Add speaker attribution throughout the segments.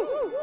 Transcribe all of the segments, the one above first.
Speaker 1: Woo!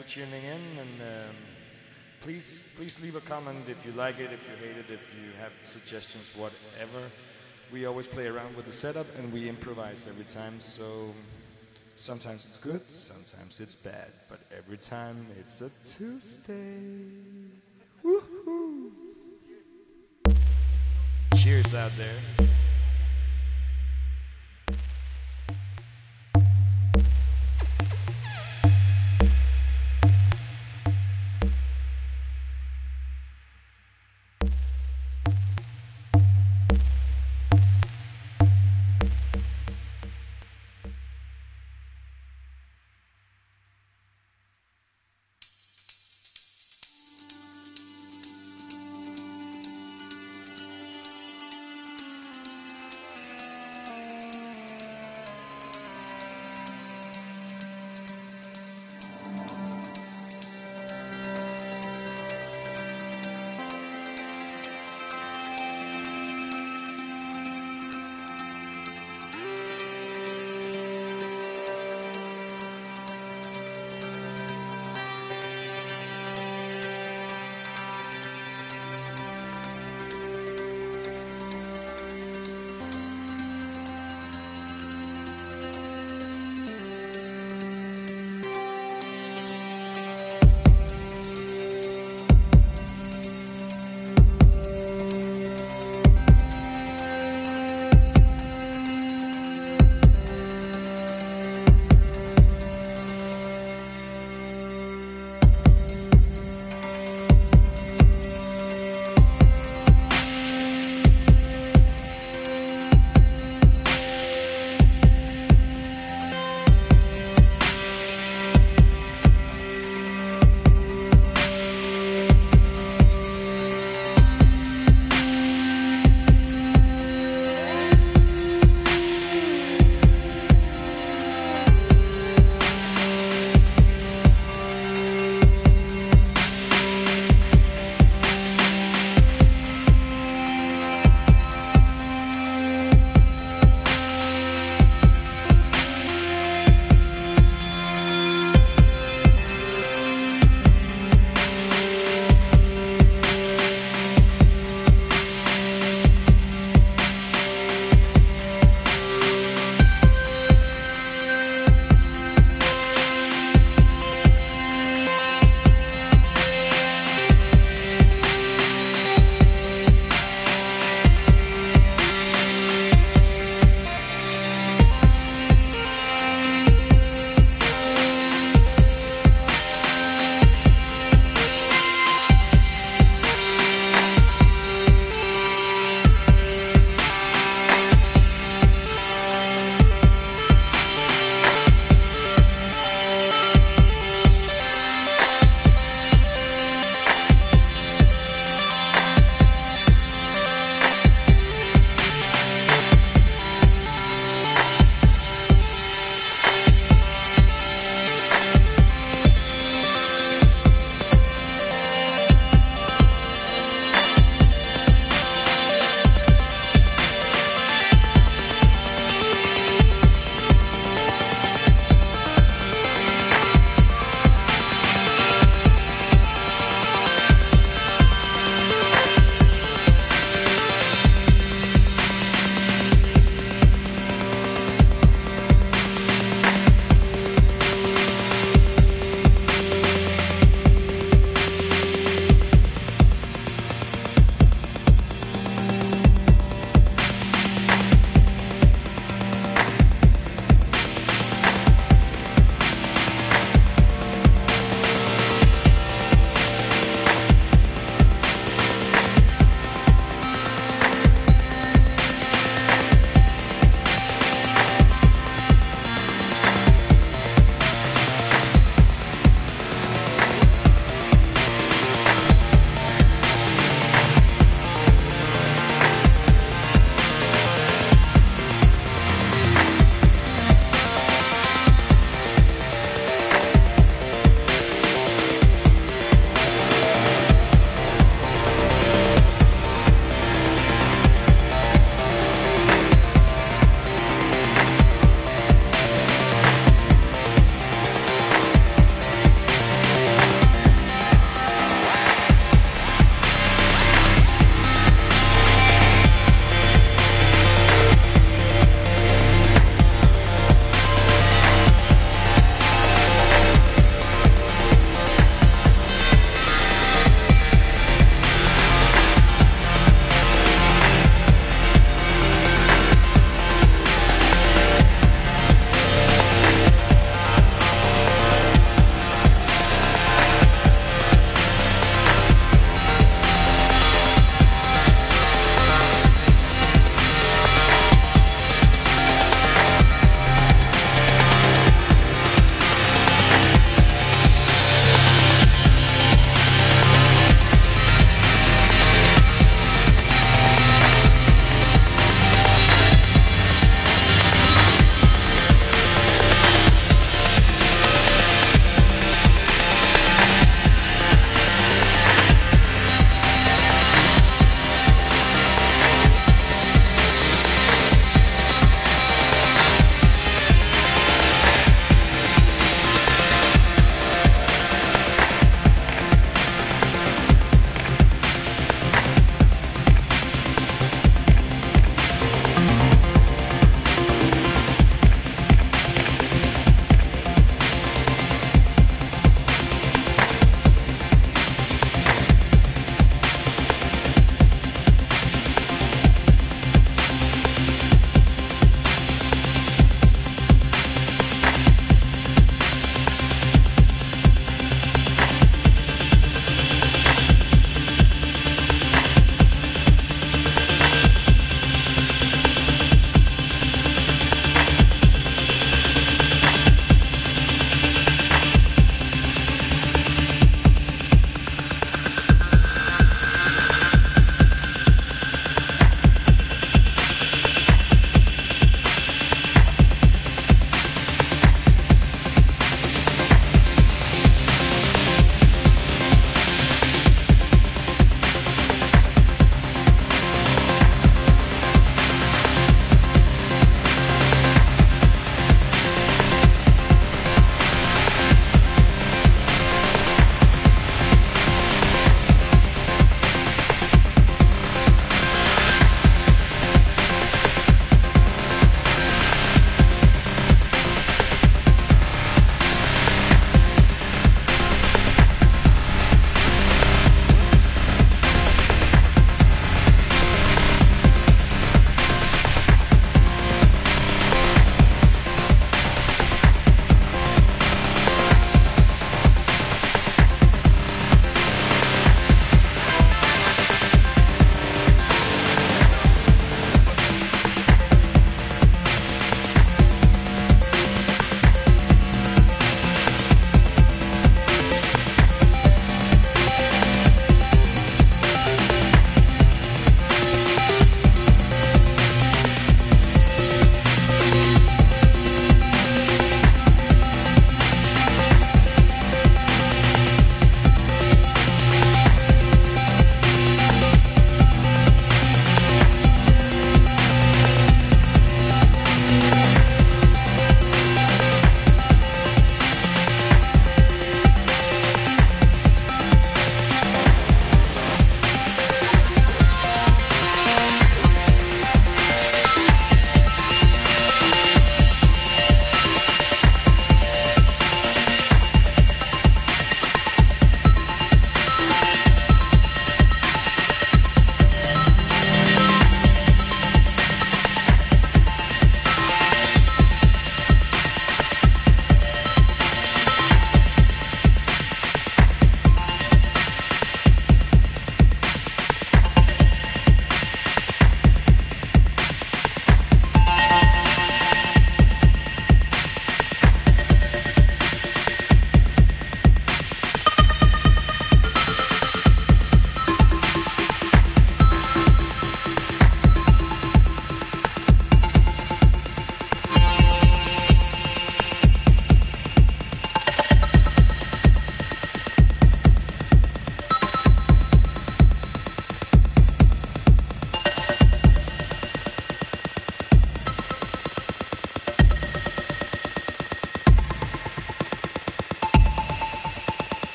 Speaker 1: For tuning in and um, please please leave a comment if you like it, if you hate it, if you have suggestions, whatever. We always play around with the setup and we improvise every time, so sometimes it's good, sometimes it's bad, but every time it's a Tuesday. Cheers out there.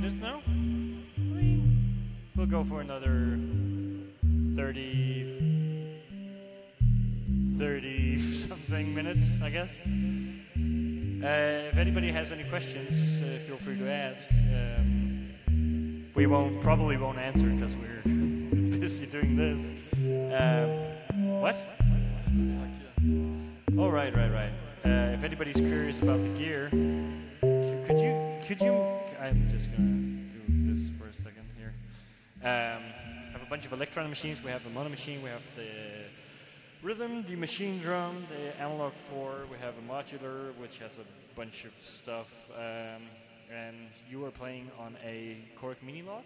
Speaker 2: Minutes now. We'll go for another 30, 30 something minutes, I guess. Uh, if anybody has any questions, uh, feel free to ask. Um, we won't probably won't answer because we're busy doing this. Um, of machines. We have the Monomachine. We have the Rytm, the Machinedrum, the analog four. We have a modular which has a bunch of stuff. Um, and you are playing on a Korg Minilogue,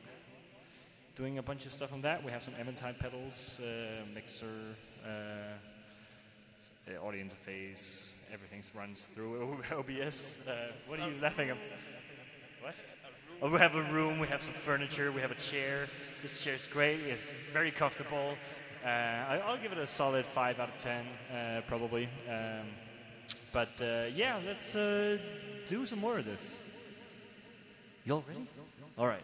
Speaker 2: doing a bunch of stuff on that. We have some Eventide pedals, uh, mixer, uh, audio interface. Everything runs through OBS. Uh, what are you laughing at? What? Oh, we have a room, we have some furniture, we have a chair. This chair is great, it's very comfortable. Uh, I'll give it a solid 5 out of 10, uh, probably. Um, but uh, yeah, let's uh, do some more of this. You all ready? All right.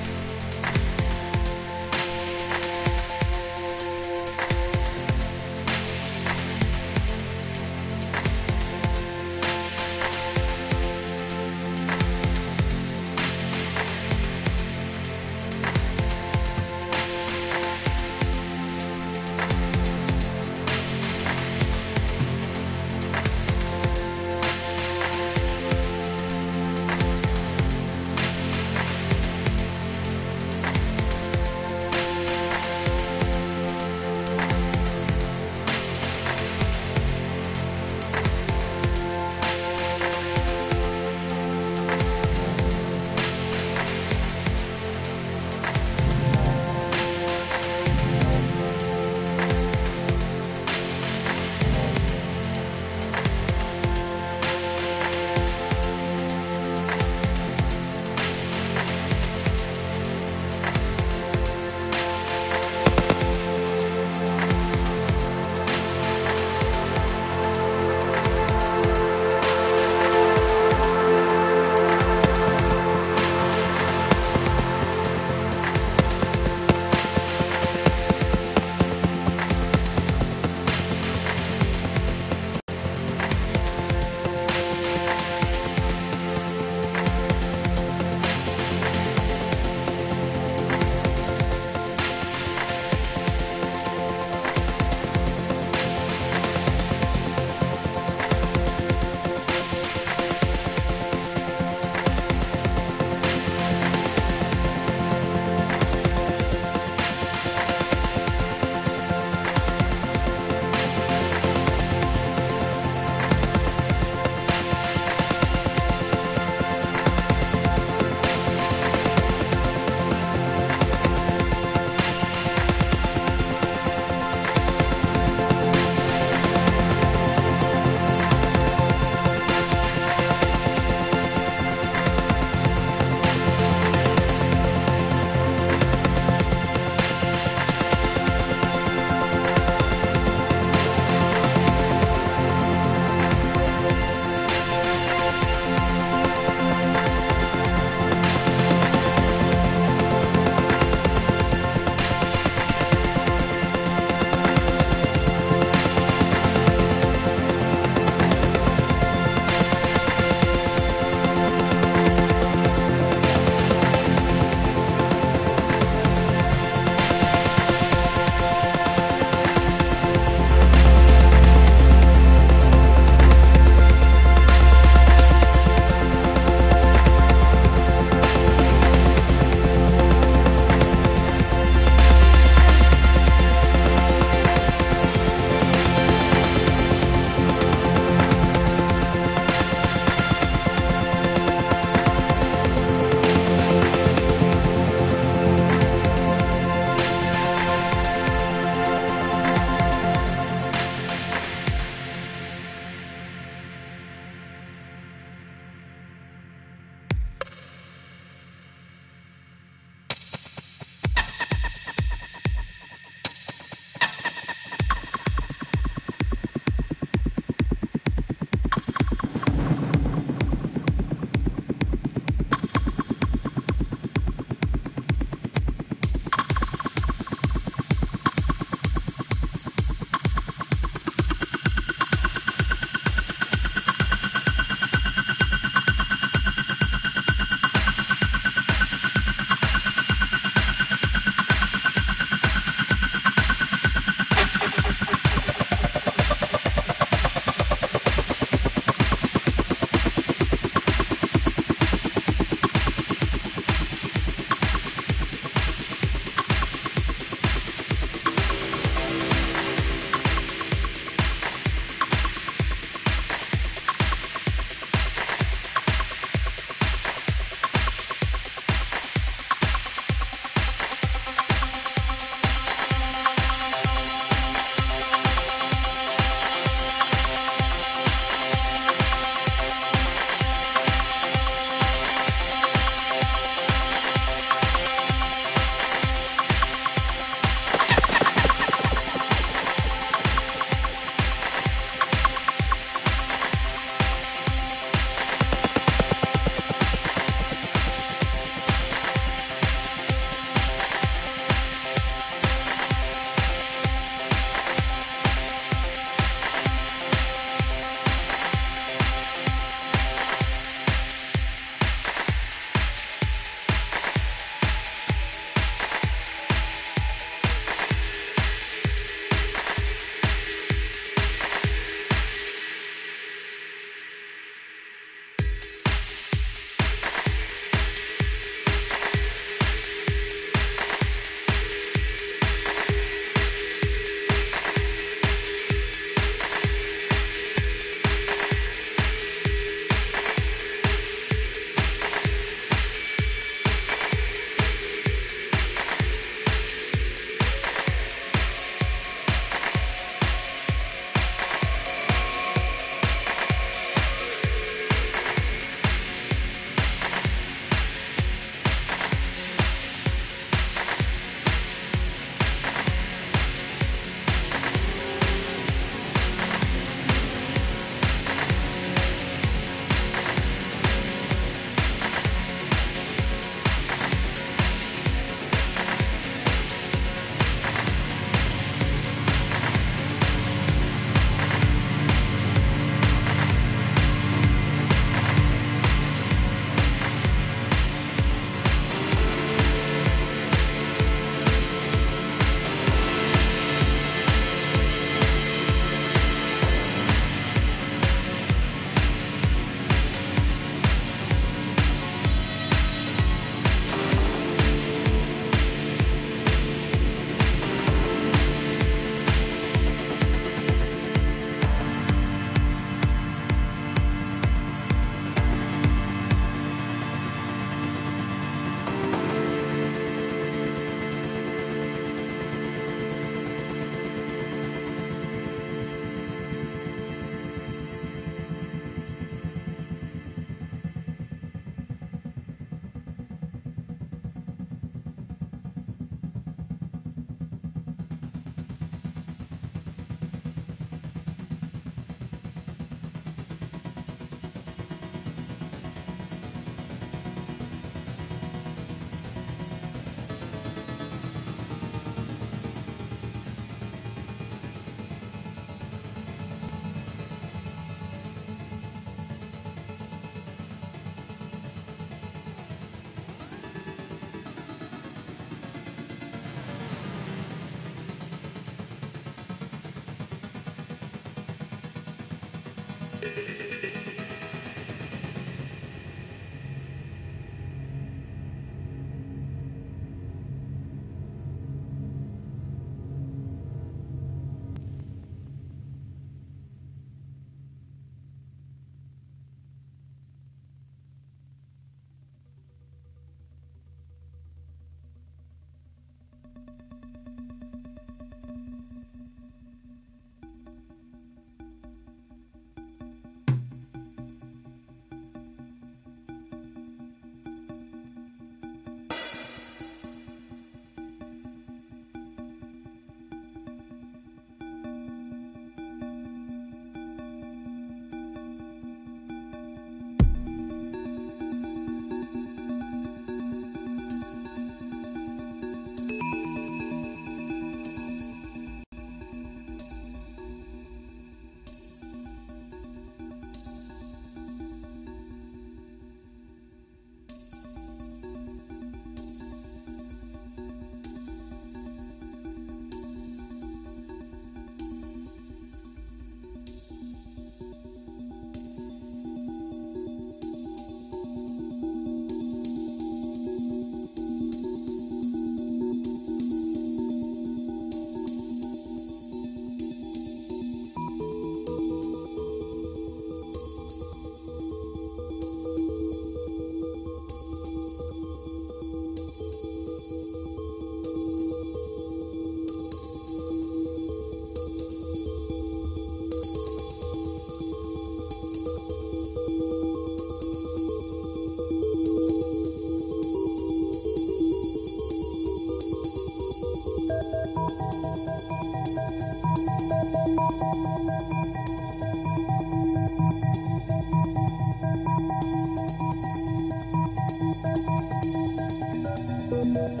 Speaker 3: Thank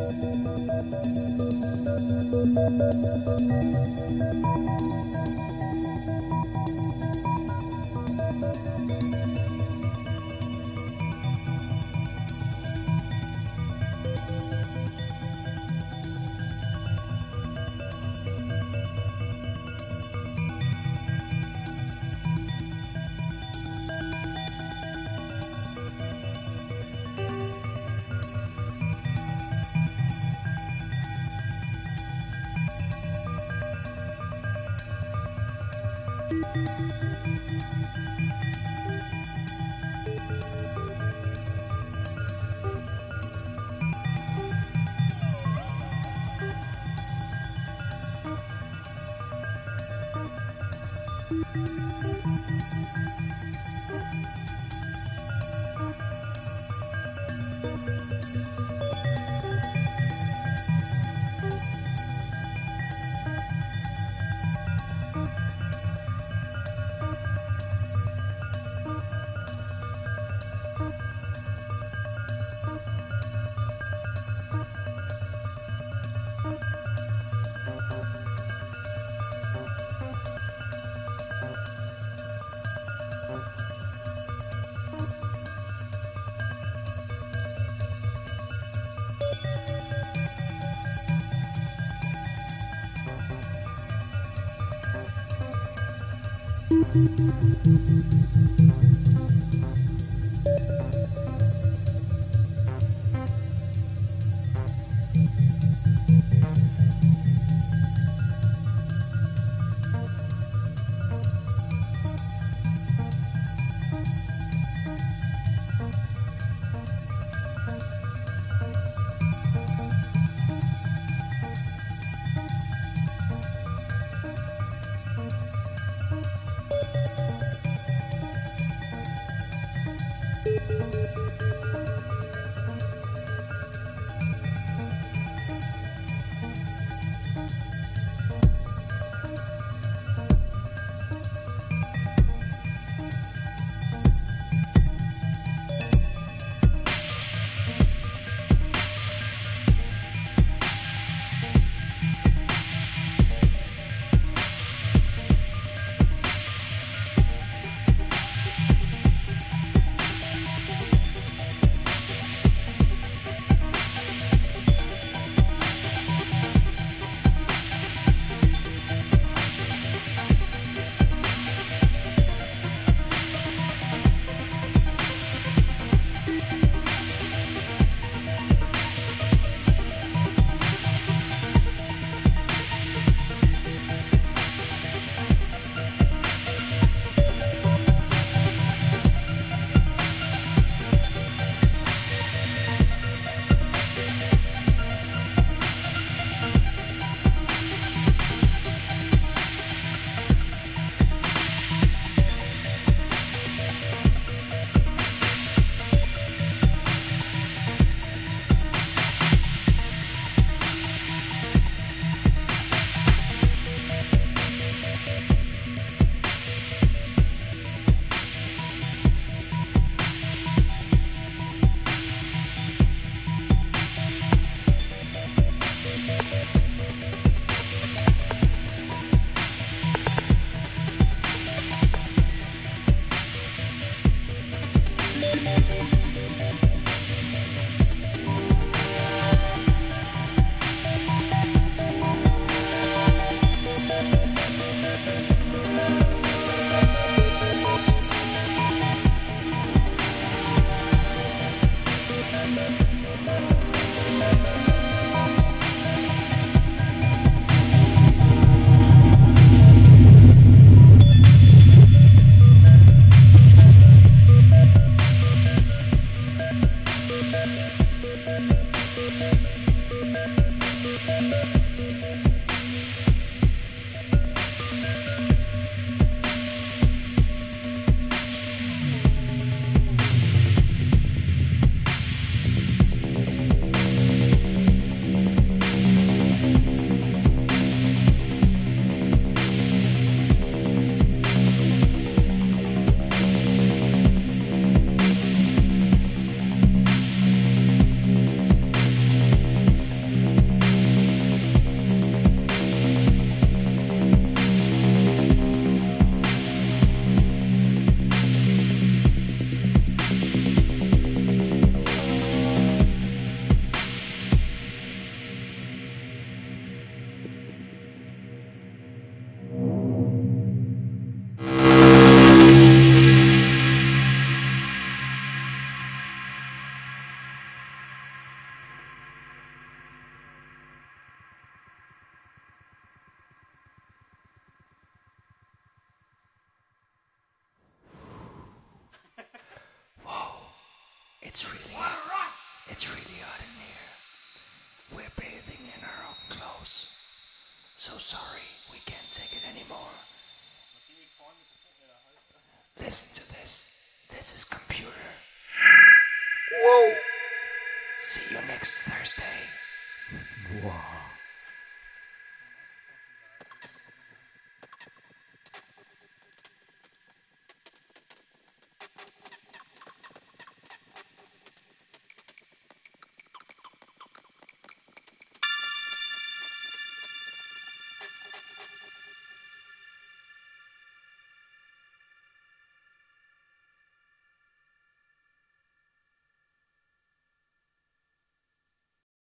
Speaker 1: you.